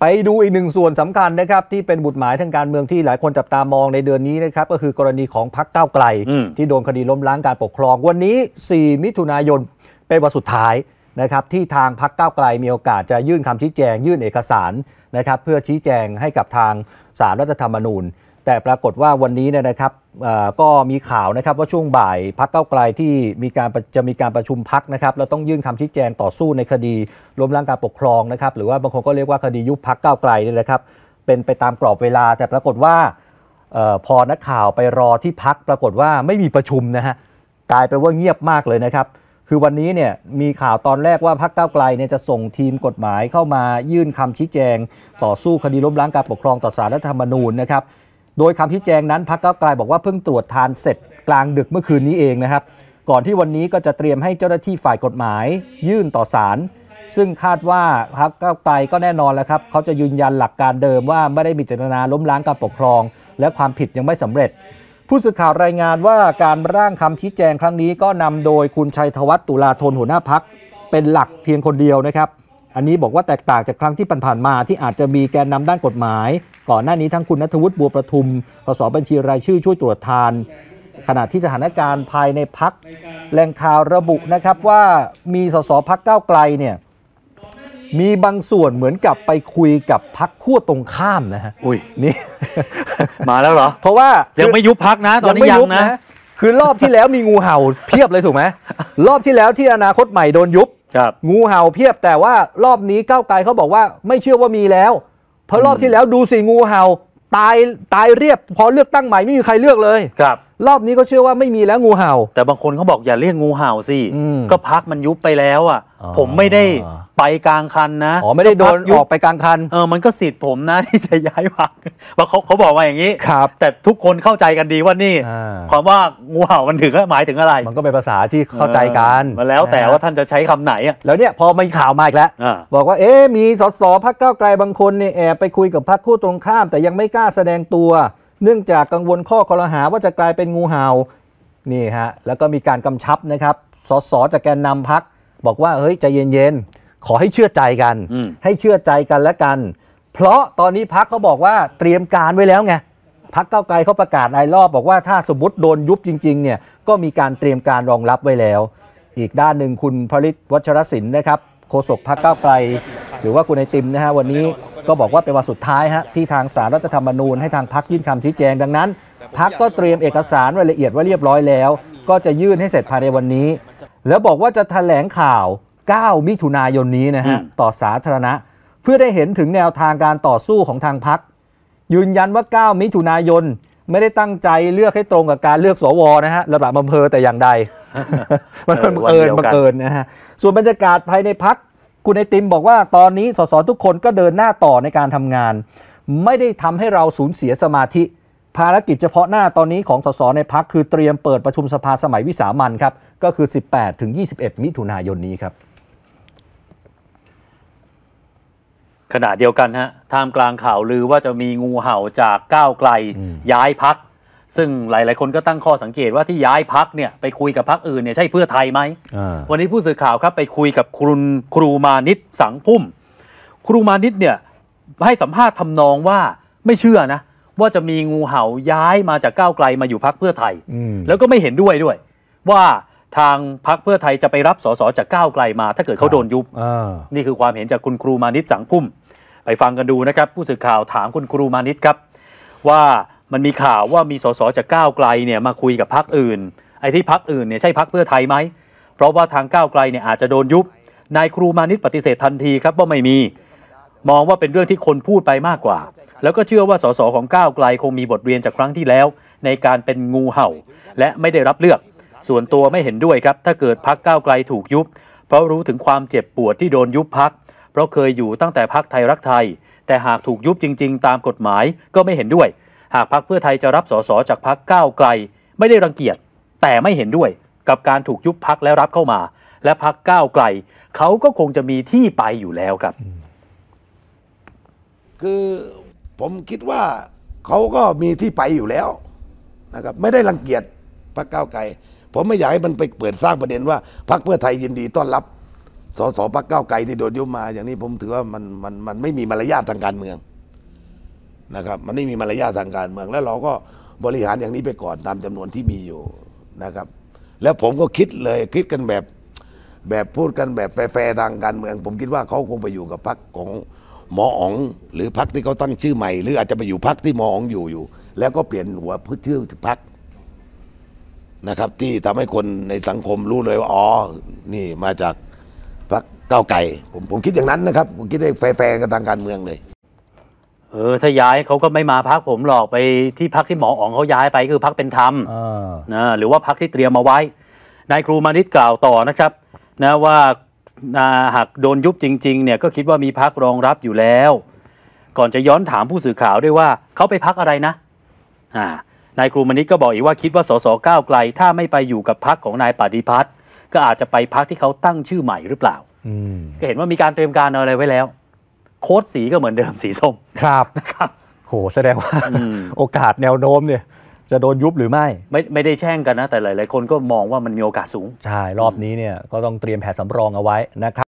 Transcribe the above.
ไปดูอีกหนึ่งส่วนสำคัญนะครับที่เป็นบุตรหมายทางการเมืองที่หลายคนจับตามองในเดือนนี้นะครับก็คือกรณีของพักก้าวไกลอืมที่โดนคดีล้มล้างการปกครอง วันนี้ 4 มิถุนายนเป็นวันสุดท้ายนะครับที่ทางพักก้าวไกลมีโอกาสจะยื่นคำชี้แจง ยื่นเอกสารนะครับเพื่อชี้แจงให้กับทางสารรัฐธรรมนูญ แต่ปรากฏว่าวันนี้เนี่ยนะครับก็มีข่าวนะครับว่าช่วงบ่ายพักเก้าไกลที่มีการจะมีการประชุมพักนะครับแล้วต้องยื่นคำชี้แจงต่อสู้ในคดีล้มล้างการปกครองนะครับ หรือว่าบางคนก็เรียกว่าคดียุบพักเก้าไกลนี่ยนะครับ เป็นไปตามกรอบเวลา แต่ปรากฏว่าออพอนักข่าวไปรอที่พักปรากฏว่าไม่มีประชุมนะฮะกลายเป็นว่าเงียบมากเลยนะครับ คือวันนี้เนี่ยมีข่าวตอนแรกว่าพักเก้าไกลเนี่ยจะส่งทีมกฎหมายเข้ามายื่นคำชี้แจง ต่อสู้คดีล้มล้างการปกครองต่อสารรัฐธรรมนูญนะครับ โดยคำชี้แจงนั้นพักก้าวไกลบอกว่าเพิ่งตรวจทานเสร็จกลางดึกเมื่อคืนนี้เองนะครับ ก่อนที่วันนี้ก็จะเตรียมให้เจ้าหน้าที่ฝ่ายกฎหมาย ยื่นต่อศาลซึ่งคาดว่าพักก้าวไกลก็แน่นอนแล้วครับเขาจะยืนยันหลักการเดิมว่าไม่ได้มีเจตนาล้มล้างการปกครอง และความผิดยังไม่สำเร็จ ผู้สื่อข่าวรายงานว่าการร่างคำชี้แจงครั้งนี้ก็นำโดยคุณชัยธวัฒน์ตุลาธนหัวหน้าพักเป็นหลักเพียงคนเดียวนะครับ อันนี้บอกว่าแตกต่างจากครั้งที่ผ่านๆมาที่อาจจะมีแกนนำด้านกฎหมาย ก่อนหน้านี้ทั้งคุณนัทวุฒิบัวประทุมสสบัญชีรายชื่อช่วยตรวจทาน ขณะที่สถานการณ์ภายในพักแหล่งข่าวระบุนะครับว่ามีสสพักก้าวไกลเนี่ยมีบางส่วนเหมือนกับไปคุยกับพักขั้วตรงข้ามนะฮะอุ้ยนี่ มาแล้วเหรอ เพราะว่ายัยังไม่ยุบพักนะ ตอนนี้ยังนะ คือรอบที่แล้วมีงูเห่าเพียบเลยถูกไหมรอบที่แล้วที่อนาคตใหม่โดนยุบครับงูเห่าเพียบแต่ว่ารอบนี้ก้าวไกลเขาบอกว่าไม่เชื่อว่ามีแล้ว เพราะรอบที่แล้วดูสิงูเห่า ตายตายเรียบพอเลือกตั้งใหม่ไม่มีใครเลือกเลยครับ รอบนี้ก็เชื่อว่าไม่มีแล้วงูเห่า แต่บางคนเขาบอกอย่าเรียกงูเห่าสิ อืมก็พักมันยุบไปแล้วอะ อ๋อ ผมไม่ได้ไปกลางคันนะอ๋อไม่ได้โดนพรรคยุอบอกไปกลางคัน เออมันก็สิทธิ์ผมนะ ที่จะย้ายพักว่าเขาเขาบอกว่าอย่างนี้ ครับ แต่ทุกคนเข้าใจกันดีว่านี่ อ่า ความว่างูเห่ามันถึงหมายถึงอะไรมันก็เป็นภาษาที่เข้าใจกันเออมันแล้วแต่นะฮะว่าท่านจะใช้คำไหนอะ แล้วเนี่ยพอมีข่าวมาอีกแล้ว อ่า บอกว่าเอ๊ะมีสสพักก้าวไกลบางคนเนี่ยแอบไปคุยกับพักคู่ตรงข้าม แต่ยังไม่กล้าแสดงตัว เนื่องจากกังวลข้อคอรหาว่าจะกลายเป็นงูเห่านี่ฮะแล้วก็มีการกำชับนะครับสสจากแกนนำพักบอกว่าเฮ้ยใจเย็นๆขอให้เชื่อใจกันอืมให้เชื่อใจกันและกัน เพราะตอนนี้พักเขาบอกว่าเตรียมการไว้แล้วไงพักเก้าวไกลเขาประกาศรายรอบบอกว่าถ้าสมมติโดนยุบจริงๆเนี่ยก็มีการเตรียมการรองรับไว้แล้ว อีกด้านหนึ่งคุณพริตวัชรศิลป์นะครับโฆษกพักเก้าวไกล หรือว่าคุณไอติมนะฮะวันนี้ก็บอกว่าเป็นวันสุดท้ายฮะที่ทางสารรัฐธรรมนูญให้ทางพักยื่นคำชี้แจงดังนั้นพักก็เตรียมเอกสารรายละเอียดไว้เรียบร้อยแล้ว ก็จะยื่นให้เสร็จภายในวันนี้ แล้วบอกว่าจะแถลงข่าว 9 มิถุนายนนี้นะฮะอืมต่อสาธารณะ เพื่อได้เห็นถึงแนวทางการต่อสู้ของทางพักยืนยันว่า 9 มิถุนายนไม่ได้ตั้งใจเลือกให้ตรงกับการเลือกสวนะฮะระดับอำเภอแต่อย่างใดมันเออบังเอิญวันเดียวกันบังเอิญนะฮะส่วนบรรยากาศภายในพัก คุณไอติมบอกว่าตอนนี้สสทุกคนก็เดินหน้าต่อในการทำงาน ไม่ได้ทำให้เราสูญเสียสมาธิ ภารกิจเฉพาะหน้าตอนนี้ของสสในพักคือเตรียมเปิดประชุมสภาสมัยวิสามันครับ ก็คือ 18 ถึง 21 มิถุนายนนี้ครับ ขณะเดียวกันฮะท่ามกลางข่าวลือว่าจะมีงูเห่าจากก้าวไกลย้ายพัก ซึ่งหลาย ๆ คนก็ตั้งข้อสังเกตว่าที่ย้ายพักเนี่ยไปคุยกับพักอื่นเนี่ยใช่เพื่อไทยไหมอ่าวันนี้ผู้สื่อข่าวครับไปคุยกับครูครูมานิตสังพุ่ม ครูมานิตเนี่ยให้สัมภาษณ์ทำนองว่าไม่เชื่อนะ ว่าจะมีงูเห่าย้ายมาจากก้าวไกลมาอยู่พักเพื่อไทยอืมแล้วก็ไม่เห็นด้วยด้วย ว่าทางพักเพื่อไทยจะไปรับสสจากก้าวไกลมา ถ้าเกิดเขาโดนยุบอ่านี่คือความเห็นจากคุณครูมานิตสังพุ่ม ไปฟังกันดูนะครับ ผู้สื่อข่าวถามคุณครูมานิตครับว่า มันมีข่าวว่ามีสสจากก้าวไกลเนี่ยมาคุยกับพักอื่น ไอ้ที่พักอื่นเนี่ยใช่พักเพื่อไทยไหม เพราะว่าทางก้าวไกลเนี่ยอาจจะโดนยุบ นายครูมานิตปฏิเสธทันทีครับว่าไม่มี มองว่าเป็นเรื่องที่คนพูดไปมากกว่า แล้วก็เชื่อว่าสสของก้าวไกลคงมีบทเรียนจากครั้งที่แล้ว ในการเป็นงูเห่า และไม่ได้รับเลือก ส่วนตัวไม่เห็นด้วยครับ ถ้าเกิดพักก้าวไกลถูกยุบ เพราะรู้ถึงความเจ็บปวดที่โดนยุบพัก เพราะเคยอยู่ตั้งแต่พักไทยรักไทย แต่หากถูกยุบจริง ๆ ตามกฎหมายก็ไม่เห็นด้วย หากพักเพื่อไทยจะรับสสจากพักก้าวไกล ไม่ได้รังเกียจแต่ไม่เห็นด้วยกับการถูกยุบพักและรับเข้ามา และพักก้าวไกล เขาก็คงจะมีที่ไปอยู่แล้วครับ คือผมคิดว่าเขาก็มีที่ไปอยู่แล้วนะครับไม่ได้รังเกียจพรรคก้าวไกล ผมไม่อยากให้มันไปเปิดสร้างประเด็นว่าพรรคเพื่อไทยยินดีต้อนรับสสพักเก้าวไกลที่โดนยุบมา อย่างนี้ผมถือว่ามันมันมันไม่มีมารยาททางการเมือง นะครับมันไม่มีมารยาททางการเมือง แล้วเราก็บริหารอย่างนี้ไปก่อนตามจำนวนที่มีอยู่นะครับ แล้วผมก็คิดเลยคิดกันแบบแบบพูดกันแบบแฟร์ทางการเมือง ผมคิดว่าเขาคงไปอยู่กับพรรคของหมออ๋อง หรือพรรคที่เขาตั้งชื่อใหม่ หรืออาจจะไปอยู่พรรคที่หมออ๋องอยู่อยู่ แล้วก็เปลี่ยนหัวพื้นชื่อพรรคนะครับ ที่ทำให้คนในสังคมรู้เลยว่าอ๋อนี่มาจากพรรคก้าวไก่ผมผมคิดอย่างนั้นนะครับ ผมคิดได้แฟร์กันทางการเมืองเลย เออถ้าย้ายเขาก็ไม่มาพักผมหรอกไปที่พักที่หมออ๋องเขาย้ายไปคือพักเป็นธรรมเออนะหรือว่าพักที่เตรียมมาไว้ นายครูมานิตกล่าวต่อนะครับนะว่าอ่าหากโดนยุบจริงๆเนี่ยก็คิดว่ามีพักรองรับอยู่แล้ว ก่อนจะย้อนถามผู้สื่อข่าวด้วยว่าเขาไปพักอะไรนะอ่านายครูมานิตก็บอกอีกว่าคิดว่าสสก้าวไกล ถ้าไม่ไปอยู่กับพักของนายปฏิพัฒน์ก็อาจจะไปพักที่เขาตั้งชื่อใหม่หรือเปล่าอืมก็เห็นว่ามีการเตรียมการอะไรไว้แล้ว โค้ดสีก็เหมือนเดิมสีส้มครับนะครับโหแสดงว่าโอกาสแนวโน้มเนี่ยจะโดนยุบหรือไม่ ไม่ไม่ได้แช่งกันนะ แต่หลาย ๆ คนก็มองว่ามันมีโอกาสสูง ใช่ รอบนี้เนี่ยก็ต้องเตรียมแผนสำรองเอาไว้นะครับ